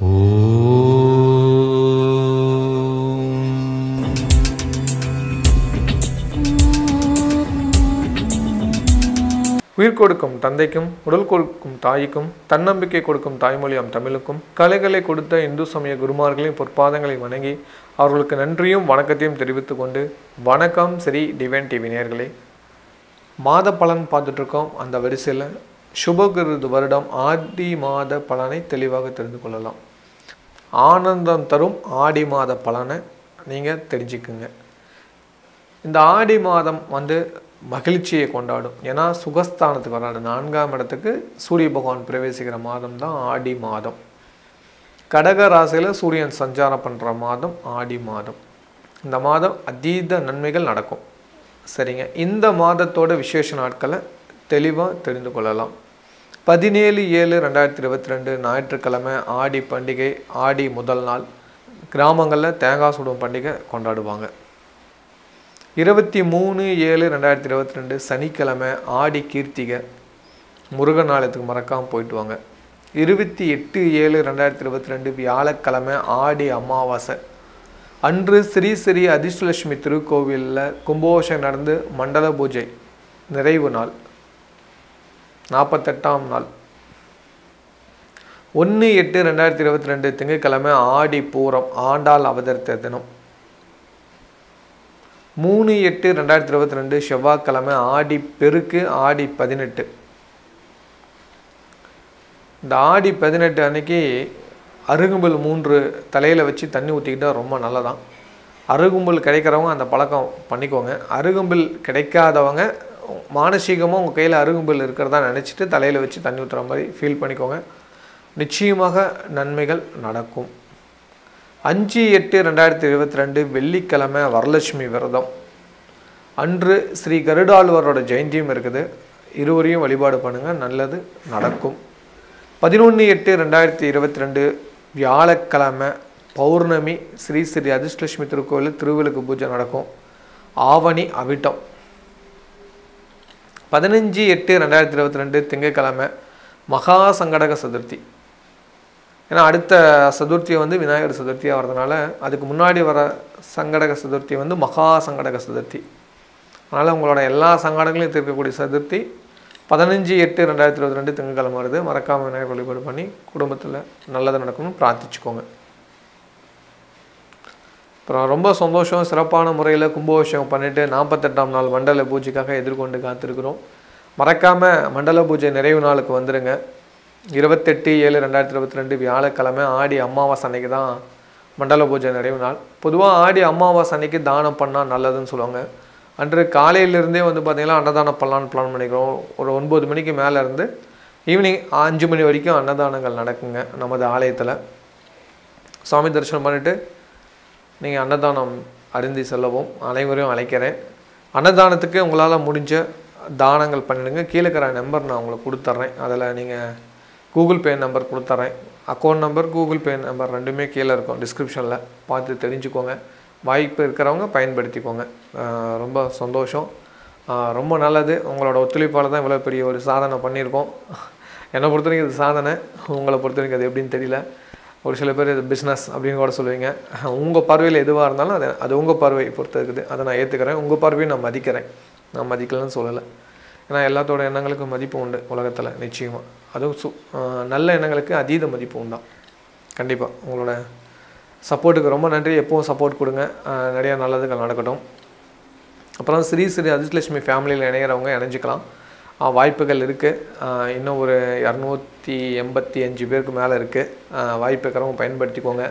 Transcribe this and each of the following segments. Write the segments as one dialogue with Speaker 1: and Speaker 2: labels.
Speaker 1: உயிர் கொடுக்கும் தந்தைக்கும் உடல் கொடுக்கும் தாய்க்கும் தன்னம்பிக்கை கொடுக்கும் தாய்மொழியாம் தமிழுக்கும் கலைகளை கொடுத்த இந்து சமய குருமார்களின் பொற்பாதங்களை வணங்கி அவர்களுக்கு நன்றியும் வணக்கத்தையும் தெரிவித்துக் கொண்டு வணக்கம் ஸ்ரீ டிவைன் டிவி நேர்களே மாத பலன் பார்த்துட்ருக்கோம் அந்த வரிசையில். சுபகிருது வருடம் ஆதி மாத பலனை தெளிவாக தெரிந்து கொள்ளலாம். ஆனந்தம் தரும் ஆடி மாத பலனை நீங்கள் தெரிஞ்சுக்குங்க. இந்த ஆடி மாதம் வந்து மகிழ்ச்சியை கொண்டாடும். ஏன்னா சுகஸ்தானத்துக்கு வராது நான்காம் இடத்துக்கு சூரிய பகவான் பிரவேசிக்கிற மாதம் தான் ஆடி மாதம். கடக ராசியில் சூரியன் சஞ்சாரம் பண்ணுற மாதம் ஆடி மாதம். இந்த மாதம் அதீத நன்மைகள் நடக்கும். சரிங்க. இந்த மாதத்தோட விசேஷ நாட்களை தெளிவாக தெரிந்து கொள்ளலாம். பதினேழு ஏழு ரெண்டாயிரத்தி இருபத்தி ரெண்டு ஞாயிற்றுக்கிழமை ஆடி பண்டிகை ஆடி முதல் நாள். கிராமங்களில் தேங்காய் சுடும் பண்டிகை கொண்டாடுவாங்க. இருபத்தி மூணு ஏழு ரெண்டாயிரத்தி இருபத்தி ரெண்டு சனிக்கிழமை ஆடி கீர்த்திகை. முருகன் ஆலயத்துக்கு மறக்காமல் போயிட்டு வாங்க. இருபத்தி எட்டு ஏழு ரெண்டாயிரத்தி இருபத்தி ரெண்டு வியாழக்கிழமை ஆடி அமாவாசை. அன்று ஸ்ரீ ஸ்ரீ அதிர்ஷ்டலட்சுமி திருக்கோவிலில் கும்பாபிஷேகம் நடந்து மண்டல பூஜை. நிறைவு நாள். நாற்பத்தெட்டாம் நாள். ஒன்று எட்டு ரெண்டாயிரத்தி இருபத்தி ரெண்டு திங்கட்கிழமை ஆடி பூரம் ஆண்டாள் அவதரித்த தினம். மூணு எட்டு ரெண்டாயிரத்தி இருபத்தி ரெண்டு செவ்வாய்க்கிழமை ஆடி பெருக்கு ஆடி பதினெட்டு. இந்த ஆடி பதினெட்டு அன்னைக்கு அருகும்புல் மூன்று தலையில் வச்சு தண்ணி ஊற்றிக்கிட்டால் ரொம்ப நல்லதான். அருகும்புல் கிடைக்கிறவங்க அந்த பழக்கம் பண்ணிக்கோங்க. அருகும்புல் கிடைக்காதவங்க மானசீகமாக உங்கள் கையில் அருகும்பில் இருக்கிறதா நினச்சிட்டு தலையில் வச்சு தண்ணி ஊற்றுற மாதிரி ஃபீல் பண்ணிக்கோங்க. நிச்சயமாக நன்மைகள் நடக்கும். அஞ்சு எட்டு ரெண்டாயிரத்தி இருபத்தி ரெண்டு வெள்ளிக்கிழமை வரலட்சுமி விரதம். அன்று ஸ்ரீ கருடாழ்வரோட ஜெயந்தியும் இருக்குது. இருவரையும் வழிபாடு பண்ணுங்கள் நல்லது நடக்கும். பதினொன்று எட்டு ரெண்டாயிரத்தி இருபத்தி ரெண்டு வியாழக்கிழமை பௌர்ணமி ஸ்ரீ ஸ்ரீ அதிர்ஷ்டலட்சுமி திருக்கோவில் திருவிளக்கு பூஜை நடக்கும். ஆவணி அவிட்டம். பதினஞ்சு எட்டு ரெண்டாயிரத்தி இருபத்தி ரெண்டு திங்கட்கிழமை மகா சங்கடக சதுர்த்தி. ஏன்னா அடுத்த சதுர்த்தி வந்து விநாயகர் சதுர்த்தியாக வரதுனால அதுக்கு முன்னாடி வர சங்கடக சதுர்த்தி வந்து மகா சங்கடக சதுர்த்தி. அதனால் உங்களோட எல்லா சங்கடங்களையும் தீர்க்கக்கூடிய சதுர்த்தி பதினஞ்சு எட்டு ரெண்டாயிரத்தி இருபத்தி ரெண்டு திங்கக்கிழமை வருது. மறக்காமல் விநாயகர் வழிபாடு பண்ணி குடும்பத்தில் நல்லது நடக்கணும்னு பிரார்த்திச்சுக்கோங்க. அப்புறம் ரொம்ப சந்தோஷம் சிறப்பான முறையில் கும்பாபிஷேகம் பண்ணிவிட்டு நாற்பத்தெட்டாம் நாள் மண்டல பூஜைக்காக எதிர்கொண்டு காத்திருக்கிறோம். மறக்காமல் மண்டல பூஜை நிறைவு நாளுக்கு வந்துடுங்க இருபத்தெட்டு ஏழு ரெண்டாயிரத்தி இருபத்தி ரெண்டு வியாழக்கிழமை ஆடி அமாவாசை அன்னைக்கு தான் மண்டல பூஜை நிறைவு நாள். பொதுவாக ஆடி அமாவாசை அன்னைக்கு தானம் பண்ணால் நல்லதுன்னு சொல்லுவாங்க. அன்று காலையிலேருந்தே வந்து பார்த்திங்கன்னா அன்னதானம் பண்ணலான்னு பிளான் பண்ணிக்கிறோம். ஒரு ஒன்பது மணிக்கு மேலே இருந்து ஈவினிங் அஞ்சு மணி வரைக்கும் அன்னதானங்கள் நடக்குங்க நமது ஆலயத்தில். சாமி தரிசனம் பண்ணிவிட்டு நீங்கள் அன்னதானம் அருந்தி செல்லவும் அனைவரையும் அழைக்கிறேன். அன்னதானத்துக்கு உங்களால் முடிஞ்ச தானங்கள் பண்ணிடுங்க. கீழே இருக்கிற நம்பர் நான் உங்களுக்கு கொடுத்துட்றேன் அதில் நீங்கள் கூகுள் பே நம்பர் கொடுத்துட்றேன் account number Google Pay number ரெண்டுமே கீழே இருக்கும். டிஸ்கிரிப்ஷனில் பார்த்து தெரிஞ்சுக்கோங்க. வாய்ப்பு இருக்கிறவங்க பயன்படுத்திக்கோங்க. ரொம்ப சந்தோஷம். ரொம்ப நல்லது. உங்களோட ஒத்துழைப்பால் தான் இவ்வளோ பெரிய ஒரு சாதனை பண்ணியிருக்கோம். என்னை பொறுத்த வரைக்கும் இது சாதனை. உங்களை பொறுத்த வரைக்கும் அது எப்படின்னு தெரியல. ஒரு சில பேர் இது பிஸ்னஸ் அப்படின்னு கூட சொல்லுவீங்க. உங்கள் பார்வையில் எதுவாக இருந்தாலும் அது அது உங்கள் பார்வை பொறுத்து இருக்குது. அதை நான் ஏற்றுக்கிறேன் உங்கள் பார்வையை நான் மதிக்கிறேன். நான் மதிக்கலன்னு சொல்லலை. ஏன்னா எல்லாத்தோட எண்ணங்களுக்கும் மதிப்பு உண்டு உலகத்தில் நிச்சயமாக அதுவும் சு நல்ல எண்ணங்களுக்கு அதீத மதிப்பு உண்டான் கண்டிப்பாக உங்களோட சப்போர்ட்டுக்கு ரொம்ப நன்றி. எப்போவும் சப்போர்ட் கொடுங்க. நிறையா நல்லதுகள் நடக்கட்டும். அப்புறம் ஸ்ரீ ஸ்ரீ அஜித்லட்சுமி ஃபேமிலியில் இணையிறவங்க இணைஞ்சிக்கலாம். வாய்ப்புகள் இருக்குது இன்னும் ஒரு இரநூத்தி எண்பத்தி அஞ்சு பேருக்கு மேலே இருக்குது வாய்ப்பு இருக்கிறவங்க பயன்படுத்திக்கோங்க.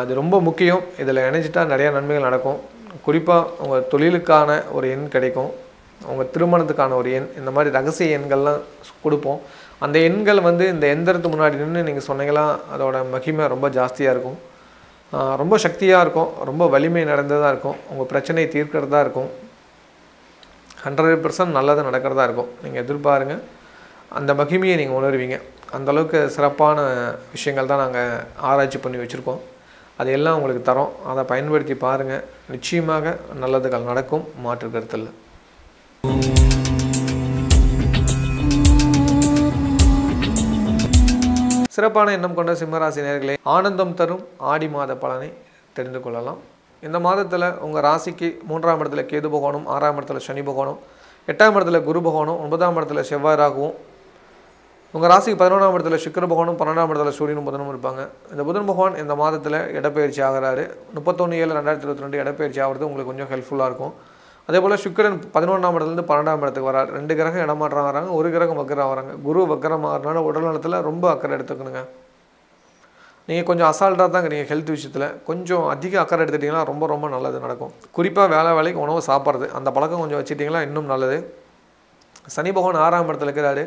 Speaker 1: அது ரொம்ப முக்கியம். இதில் இணைஞ்சிட்டா நிறையா நன்மைகள் நடக்கும். குறிப்பாக உங்கள் தொழிலுக்கான ஒரு எண் கிடைக்கும். உங்கள் திருமணத்துக்கான ஒரு எண். இந்த மாதிரி ரகசிய எண்கள்லாம் கொடுப்போம். அந்த எண்கள் வந்து இந்த எந்திரத்து முன்னாடி நின்று நீங்கள் சொன்னீங்களா அதோட மகிமை ரொம்ப ஜாஸ்தியாக இருக்கும். ரொம்ப சக்தியாக இருக்கும். ரொம்ப வலிமை நிறைந்ததாக இருக்கும். உங்கள் பிரச்சனையை தீர்க்கிறதா இருக்கும். ஹண்ட்ரட் பர்சன்ட் நல்லது நடக்கிறதா இருக்கும். நீங்கள் எதிர்பாருங்க. அந்த மகிமையை நீங்கள் உணர்வீங்க. அந்த அளவுக்கு சிறப்பான விஷயங்கள் தான் நாங்கள் ஆராய்ச்சி பண்ணி வச்சுருக்கோம். அதையெல்லாம் உங்களுக்கு தரோம். அதை பயன்படுத்தி பாருங்கள் நிச்சயமாக நல்லதுகள் நடக்கும். மாற்று கருத்தில் சிறப்பான எண்ணம் கொண்ட சிம்மராசி நேர்களே ஆனந்தம் தரும் ஆடி மாத பலனை தெரிந்து கொள்ளலாம். இந்த மாதத்தில் உங்கள் ராசிக்கு மூன்றாம் இடத்துல கேது பகவானும் ஆறாம் இடத்துல சனி பகவானும் எட்டாம் இடத்துல குரு பகவானும் ஒன்பதாம் இடத்துல செவ்வாய் ராகுவும் உங்கள் ராசிக்கு பதினொன்றாம் இடத்துல சுக்கர பகவானும் பன்னெண்டாம் இடத்துல சூரியனும் புதனும் இருப்பாங்க. இந்த புதன் பகவான் இந்த மாதத்தில் இடப்பெயர்ச்சி ஆகிறாரு. முப்பத்தொன்று ஏழு ரெண்டாயிரத்தி இருபத்தி ரெண்டு இடப்பெயர்ச்சி ஆகிறது உங்களுக்கு கொஞ்சம் ஹெல்ப்ஃபுல்லாக இருக்கும். அதே போல் சுக்கரன் பதினொன்றாம் இடத்துலேருந்து பன்னெண்டாம் இடத்துக்கு வரார். ரெண்டு கிரகம் இடமாற்றம் வராங்க ஒரு கிரகம் வக்கரம் வராங்க குரு வக்கரம் ஆகிறனால உடல் நலத்தில் ரொம்ப அக்கறை எடுத்துக்கணுங்க. நீங்கள் கொஞ்சம் அசால்ட்டாக தான் நீங்கள் ஹெல்த் விஷயத்தில். கொஞ்சம் அதிக அக்கறை எடுத்துட்டிங்கன்னா ரொம்ப ரொம்ப நல்லது நடக்கும். குறிப்பாக வேலை வேலைக்கு உணவு சாப்பிட்றது. அந்த பழக்கம் கொஞ்சம் வச்சுட்டிங்கன்னா இன்னும் நல்லது. சனி பகவான் ஆறாம் இடத்துல இருக்கிறாரு.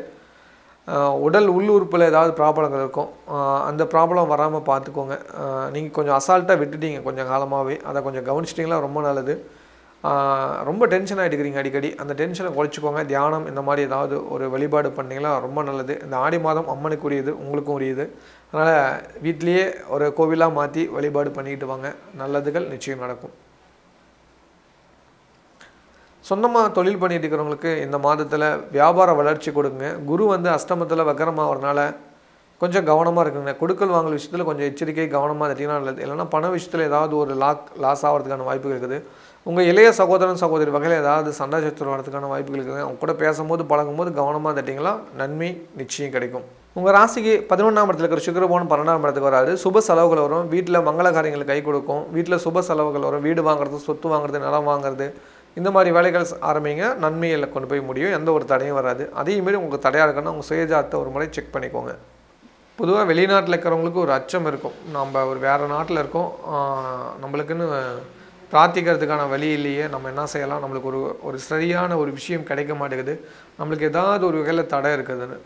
Speaker 1: உடல் உள்ளுறுப்பில் ஏதாவது ப்ராப்ளங்கள் இருக்கும். அந்த ப்ராப்ளம் வராமல் பார்த்துக்கோங்க. நீங்கள் கொஞ்சம் அசால்ட்டாக விட்டுட்டீங்க கொஞ்சம் காலமாகவே அதை கொஞ்சம் கவனிச்சிட்டிங்களா ரொம்ப நல்லது. ரொம்ப டென்ஷன் ஆகிட்டுக்கிறீங்க அடிக்கடி. அந்த டென்ஷனை குறைச்சிக்கோங்க. தியானம் இந்த மாதிரி ஏதாவது ஒரு வழிபாடு பண்ணிங்கன்னா ரொம்ப நல்லது. இந்த ஆடி மாதம் அம்மனுக்கு உரியது உங்களுக்கும் உரியது. அதனால் வீட்லேயே ஒரு கோவிலாக மாற்றி வழிபாடு பண்ணிக்கிட்டு வாங்க. நல்லதுகள் நிச்சயம் நடக்கும். சொந்தமாக தொழில் பண்ணிட்டு இருக்கிறவங்களுக்கு இந்த மாதத்தில் வியாபார வளர்ச்சி கொடுங்க. குரு வந்து அஷ்டமத்தில் வக்கரமாகறனால கொஞ்சம் கவனமாக இருக்குங்க. கொடுக்கல் வாங்கல் விஷயத்தில் கொஞ்சம் எச்சரிக்கை கவனமாக இருந்தீங்கன்னா நல்லது. இல்லைன்னா பண விஷயத்தில் ஏதாவது ஒரு லாக் லாஸ் ஆகிறதுக்கான வாய்ப்புகள் இருக்குது. உங்கள் இளைய சகோதரன் சகோதரி வகையில் ஏதாவது சண்டை சச்சரவு வரதுக்கான வாய்ப்புகள் இருக்குது. அவங்க கூட பேசும்போது பழகும்போது கவனமாக தட்டிங்களா நன்மை நிச்சயம் கிடைக்கும். உங்கள் ராசிக்கு பதினொன்றாம் இடத்துல இருக்கிற சுக்கரபோன் பன்னெண்டாம் இடத்துக்கு வராது சுப செலவுகள் வரும். வீட்டில் மங்கள காரியங்கள் கை கொடுக்கும். வீட்டில் சுப செலவுகள் வரும். வீடு வாங்குறது சொத்து வாங்குறது நிலம் வாங்குறது. இந்த மாதிரி வேலைகள் ஆரம்பிங்க. நன்மையில் கொண்டு போய் முடியும். எந்த ஒரு தடையும் வராது. அதையும் உங்களுக்கு தடையாக இருக்குன்னா உங்கள் சுயஜாத்தை ஒரு முறை செக் பண்ணிக்கோங்க. பொதுவாக வெளிநாட்டில் இருக்கிறவங்களுக்கு ஒரு அச்சம் இருக்கும். நம்ம ஒரு வேறு நாட்டில் இருக்கோம். நம்மளுக்குன்னு பிரார்த்திக்கிறதுக்கான வழி இல்லையே. நம்ம என்ன செய்யலாம்? நம்மளுக்கு ஒரு ஒரு சரியான ஒரு விஷயம் கிடைக்க மாட்டேங்குது. நம்மளுக்கு ஏதாவது ஒரு வகையில் தடை இருக்குதுன்னு.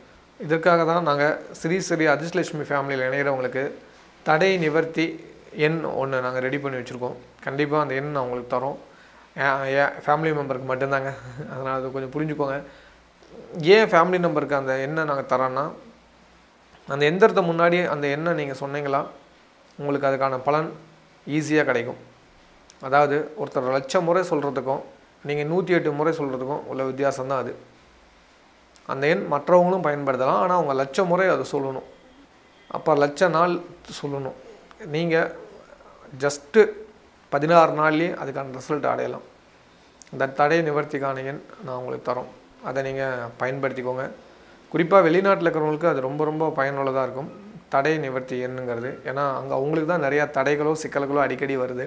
Speaker 1: இதற்காக தான் நாங்கள் ஸ்ரீ ஸ்ரீ அதிர்ஷ்லட்சுமி ஃபேமிலியில் இணைகிறவங்களுக்கு தடை நிவர்த்தி எண் ஒன்று நாங்கள் ரெடி பண்ணி வச்சுருக்கோம். கண்டிப்பாக அந்த எண் நான் உங்களுக்கு தரோம். என் ஃபேமிலி மெம்பருக்கு மட்டும்தாங்க. அதனால் அது கொஞ்சம் புரிஞ்சுக்கோங்க. ஏன் ஃபேமிலி நம்பருக்கு அந்த எண்ணை நாங்கள் தரோன்னா அந்த எந்திரத்தை முன்னாடி அந்த எண்ணை நீங்கள் சொன்னீங்களா? உங்களுக்கு அதுக்கான பலன் ஈஸியாக கிடைக்கும். அதாவது ஒருத்தர் லட்சம் முறை சொல்கிறதுக்கும் நீங்கள் நூற்றி எட்டு முறை சொல்கிறதுக்கும் உள்ள வித்தியாசம் தான் அது. அந்த எண் மற்றவங்களும் பயன்படுத்தலாம். ஆனால் அவங்க லட்சம் முறை அதை சொல்லணும். அப்போ லட்ச நாள் சொல்லணும். நீங்கள் ஜஸ்ட்டு பதினாறு நாள்லேயே அதுக்கான ரிசல்ட் அடையலாம். இந்த தடை நிவர்த்திக்கான எண் நான் உங்களுக்கு தரோம். அதை நீங்கள் பயன்படுத்திக்கோங்க. குறிப்பாக வெளிநாட்டில் இருக்கிறவங்களுக்கு அது ரொம்ப ரொம்ப பயனுள்ளதாக இருக்கும். தடை நிவர்த்தி என்னங்கிறது. ஏன்னா அங்கே அவங்களுக்கு தான் நிறையா தடைகளோ சிக்கல்களோ அடிக்கடி வருது.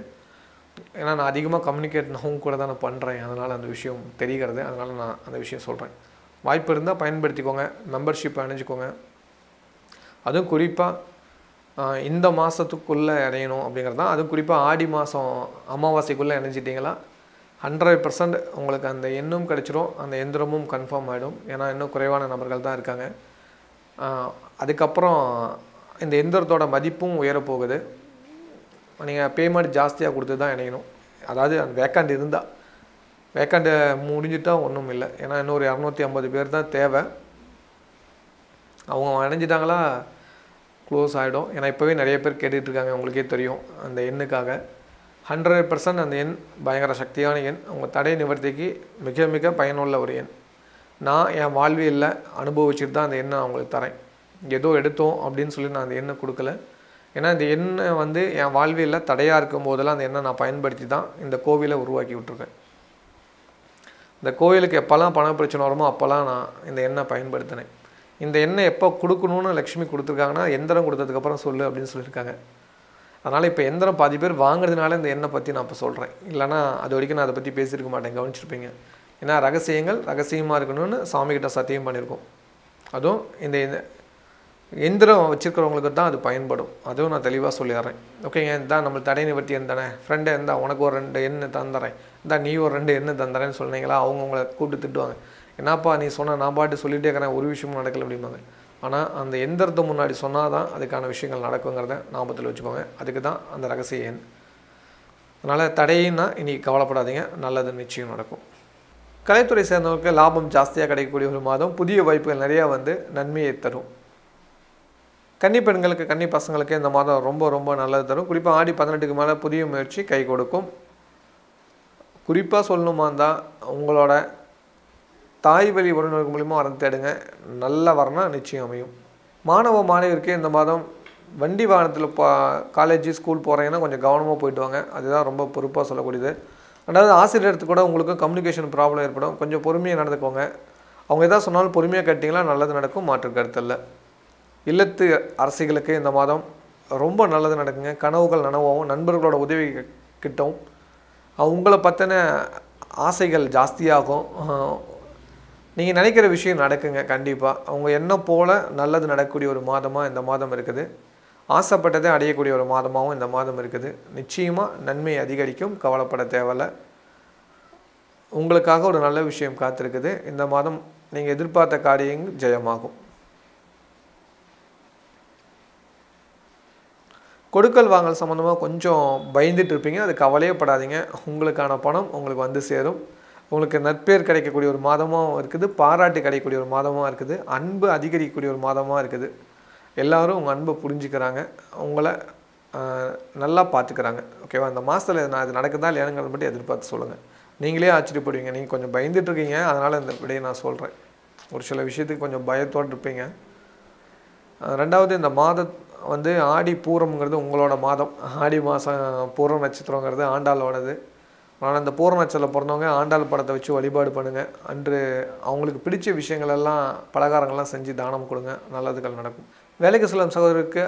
Speaker 1: ஏன்னா நான் அதிகமாக கம்யூனிகேட் நான் கூட தான் நான் பண்ணுறேன் அதனால் அந்த விஷயம் தெரிகிறது. அதனால் நான் அந்த விஷயம் சொல்கிறேன் வாய்ப்பு இருந்தால் பயன்படுத்திக்கோங்க. மெம்பர்ஷிப் அணிஞ்சுக்கோங்க. அதுவும் குறிப்பாக இந்த மாதத்துக்குள்ளே இணையணும் அப்படிங்கிறது தான். அதுவும் குறிப்பாக ஆடி மாதம் அமாவாசைக்குள்ளே இணைஞ்சிட்டிங்களா ஹண்ட்ரட் பர்சன்ட் உங்களுக்கு அந்த எண்ணும் கிடச்சிரும் அந்த எந்திரமும் கன்ஃபார்ம் ஆகிடும் ஏன்னா இன்னும் குறைவான நபர்கள் தான் இருக்காங்க. அதுக்கப்புறம் இந்த எந்திரத்தோட மதிப்பும் உயரப்போகுது. நீங்கள் பேமெண்ட் ஜாஸ்தியாக கொடுத்து தான் இணையணும். அதாவது அந்த வேக்காண்ட் இருந்தால் வேக்காண்ட் முடிஞ்சிட்டா ஒன்றும் இல்லை. ஏன்னா இன்னொரு இரநூத்தி ஐம்பது பேர் தான் தேவை. அவங்க அணைஞ்சிட்டாங்களா க்ளோஸ் ஆகிடும் ஏன்னா இப்போவே நிறைய பேர் கேட்டுட்டு இருக்காங்க. உங்களுக்கே தெரியும் அந்த எண்ணுக்காக. ஹண்ட்ரட் பர்சன்ட் அந்த எண் பயங்கர சக்தியான எண். உங்கள் தடை நிவர்த்திக்கு மிக மிக பயனுள்ள ஒரு எண். நான் என் வாழ்வியலில் அனுபவிச்சுட்டு தான் அந்த எண்ணை நான் உங்களுக்கு தரேன். ஏதோ எடுத்தோம் அப்படின்னு சொல்லி நான் அந்த எண்ணை கொடுக்கல. ஏன்னா இந்த எண்ணை வந்து என் வாழ்வியலில் தடையாக இருக்கும் போதெல்லாம் அந்த எண்ணை நான் பயன்படுத்தி தான் இந்த கோவிலை உருவாக்கி விட்ருக்கேன் இந்த கோவிலுக்கு எப்போல்லாம் பண பிரச்சனை வருமோ அப்போல்லாம் நான் இந்த எண்ணெய் பயன்படுத்தினேன். இந்த எண்ணெய் எப்போ கொடுக்கணும்னு லக்ஷ்மி கொடுத்துருக்காங்கன்னா எந்திரம் கொடுத்ததுக்கப்புறம் சொல்லு அப்படின்னு சொல்லியிருக்காங்க. அதனால் இப்போ எந்திரம் பாதி பேர் வாங்குறதுனால இந்த எண்ணெய் பற்றி நான் இப்போ சொல்கிறேன் இல்லைன்னா அது வரைக்கும் நான் அதை பற்றி பேசியிருக்க மாட்டேன் கவனிச்சிருப்பீங்க. ஏன்னா ரகசியங்கள் ரகசியமாக இருக்கணும்னு சாமிகிட்ட சத்தியம் பண்ணியிருக்கோம். அதுவும் இந்த எந்திரம் வச்சுருக்கிறவங்களுக்கு தான் அது பயன்படும். அதுவும் நான் தெளிவாக சொல்லிடுறேன். ஓகேங்க இதான் நம்ம தடை நிவர்த்தி இருந்தானே தானே ஃப்ரெண்டு இருந்தா உனக்கு ஒரு ரெண்டு எண்ணெய் தந்துறேன். இந்தா நீ ஒரு ரெண்டு எண்ணெய் தந்துறேன்னு சொன்னீங்களா? அவங்க உங்களை கூப்பிட்டு திட்டுவாங்க. என்னப்பா நீ சொன்ன நான் பாட்டு சொல்லிகிட்டே இருக்கிறேன் ஒரு விஷயமும் நடக்கல அப்படிம்பாங்க. ஆனால் அந்த எந்திரத்தை முன்னாடி சொன்னால் தான் அதுக்கான விஷயங்கள் நடக்குங்கிறத ஞாபகத்தில் வச்சுக்கோங்க. அதுக்கு தான் அந்த ரகசிய எண். அதனால் தடையின்னா இன்றைக்கி கவலைப்படாதீங்க. நல்லது நிச்சயம் நடக்கும். கலைத்துறை சேர்ந்தவங்களுக்கு லாபம் ஜாஸ்தியாக கிடைக்கக்கூடிய ஒரு மாதம் புதிய வாய்ப்புகள் நிறையா வந்து நன்மையை தரும். கன்னி பெண்களுக்கு கன்னி பசங்களுக்கு இந்த மாதம் ரொம்ப ரொம்ப நல்லது தரும். குறிப்பாக ஆடி பதினெட்டுக்கு மேலே புதிய முயற்சி கை கொடுக்கும். குறிப்பாக சொல்லணுமா இருந்தால் உங்களோட தாய் வழி உறவினர்கள் மூலிமா வரம் தேடுங்க. நல்ல வரணும் நிச்சயம் அமையும். மாணவ மாணவியருக்கு இந்த மாதம் வண்டி வாகனத்தில் பா காலேஜ் ஸ்கூல் போகிறீங்கன்னா கொஞ்சம் கவனமாக போயிட்டு வாங்க. அதுதான் ரொம்ப பொறுப்பாக சொல்லக்கூடியது. ரெண்டாவது எடுத்து கூட உங்களுக்கு கம்யூனிகேஷன் ப்ராப்ளம் ஏற்படும். கொஞ்சம் பொறுமையாக நடந்துக்கோங்க. அவங்க எதாவது சொன்னாலும் பொறுமையாக கேட்டிங்கன்னா நல்லது நடக்கும். மாற்று கருத்து இல்லை. இல்லத்து அரசிகளுக்கு இந்த மாதம் ரொம்ப நல்லது நடக்குங்க. கனவுகள் நனவாகவும் நண்பர்களோட உதவி கிட்டவும். கிட்டும் பற்றின ஆசைகள் ஜாஸ்தியாகும். நீங்கள் நினைக்கிற விஷயம் நடக்குங்க கண்டிப்பாக அவங்க என்ன போல் நல்லது நடக்கக்கூடிய ஒரு மாதமாக இந்த மாதம் இருக்குது. ஆசைப்பட்டதை அடையக்கூடிய ஒரு மாதமாகவும் இந்த மாதம் இருக்குது. நிச்சயமாக நன்மை அதிகரிக்கும் கவலைப்பட தேவையில்லை. உங்களுக்காக ஒரு நல்ல விஷயம் காத்திருக்குது. இந்த மாதம் நீங்கள் எதிர்பார்த்த காரியங்கள் ஜெயமாகும். கொடுக்கல் வாங்கல் சம்மந்தமாக கொஞ்சம் பயந்துட்டு இருப்பீங்க. அது கவலையப்படாதீங்க உங்களுக்கான பணம் உங்களுக்கு வந்து சேரும். உங்களுக்கு நற்பேர் கிடைக்கக்கூடிய ஒரு மாதமாகவும் இருக்குது பாராட்டு கிடைக்கக்கூடிய ஒரு மாதமாக இருக்குது அன்பு அதிகரிக்கக்கூடிய ஒரு மாதமாக இருக்குது. எல்லோரும் உங்கள் அன்பை புரிஞ்சுக்கிறாங்க உங்களை நல்லா பார்த்துக்கிறாங்க. ஓகேவா அந்த மாதத்தில் நான் இது நடக்குதா இல்லையானுங்கிறத மட்டும் எதிர்பார்த்து சொல்லுங்கள் நீங்களே ஆச்சரியப்படுவீங்க. நீங்கள் கொஞ்சம் பயந்துட்டு இருக்கீங்க அதனால் இந்த விடையை நான் சொல்கிறேன் ஒரு சில விஷயத்துக்கு கொஞ்சம் பயத்தோடு இருப்பீங்க. ரெண்டாவது இந்த மாத வந்து ஆடி பூரம்ங்கிறது உங்களோட மாதம். ஆடி மாதம் பூரம் நட்சத்திரங்கிறது ஆண்டாளோடது ஆனால் இந்த பூர பிறந்தவங்க ஆண்டாள் படத்தை வச்சு வழிபாடு பண்ணுங்கள் அன்று அவங்களுக்கு பிடிச்ச விஷயங்களெல்லாம் பலகாரங்கள்லாம் செஞ்சு தானம் கொடுங்க. நல்லதுகள் நடக்கும். வேலைக்கு செல்லும் சகோதரருக்கு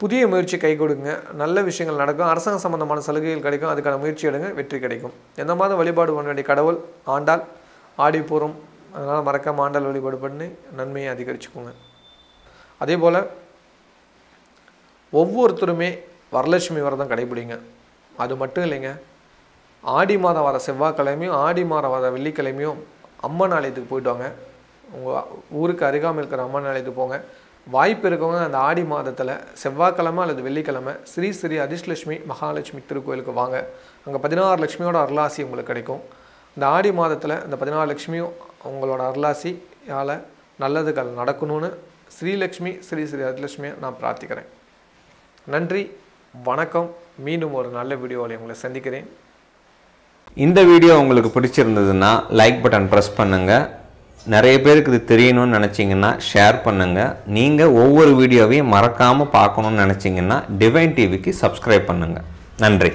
Speaker 1: புதிய முயற்சி கை கொடுங்க. நல்ல விஷயங்கள் நடக்கும். அரசாங்க சம்பந்தமான சலுகைகள் கிடைக்கும். அதுக்கான முயற்சி எடுங்க. வெற்றி கிடைக்கும். எந்த மாதம் வழிபாடு பண்ண வேண்டிய கடவுள்? ஆண்டாள். ஆடி பூரம். அதனால் மறக்காமல் ஆண்டாள் வழிபாடு பண்ணி நன்மையை அதிகரிச்சுக்கோங்க. அதே போல் ஒவ்வொருத்தருமே வரலட்சுமி விரதம் கடைபிடிங்க. அது மட்டும் இல்லைங்க. ஆடி மாதம் வர செவ்வாய்க்கிழமையும் ஆடி மாதம் வர வெள்ளிக்கிழமையும் அம்மன் ஆலயத்துக்கு போயிட்டு வாங்க. உங்கள் ஊருக்கு அருகாமல் இருக்கிற அம்மன் ஆலயத்துக்கு போங்க. வாய்ப்பு இருக்கவங்க அந்த ஆடி மாதத்தில் செவ்வாய்க்கிழமை அல்லது வெள்ளிக்கிழமை ஸ்ரீ ஸ்ரீ அதிர்ஷ்லட்சுமி மகாலட்சுமி திருக்கோயிலுக்கு வாங்க. அங்கே பதினாறு லட்சுமியோட அருளாசி உங்களுக்கு கிடைக்கும். இந்த ஆடி மாதத்தில் இந்த பதினாறு லட்சுமியும் உங்களோட அருளாசியால் நல்லதுகள் நடக்கணும்னு ஸ்ரீலக்ஷ்மி ஸ்ரீ ஸ்ரீ அதிலட்சுமியை நான் பிரார்த்திக்கிறேன். நன்றி வணக்கம். மீண்டும் ஒரு நல்ல வீடியோவில் உங்களை சந்திக்கிறேன்.
Speaker 2: இந்த வீடியோ உங்களுக்கு பிடிச்சிருந்ததுன்னா லைக் பட்டன் ப்ரெஸ் பண்ணுங்கள் நிறைய பேருக்கு இது தெரியணும்னு நினச்சிங்கன்னா ஷேர் பண்ணுங்கள் நீங்கள் ஒவ்வொரு வீடியோவையும் மறக்காமல் பார்க்கணுன்னு நினச்சிங்கன்னா டிவைன் டிவிக்கு சப்ஸ்கிரைப் பண்ணுங்கள் நன்றி.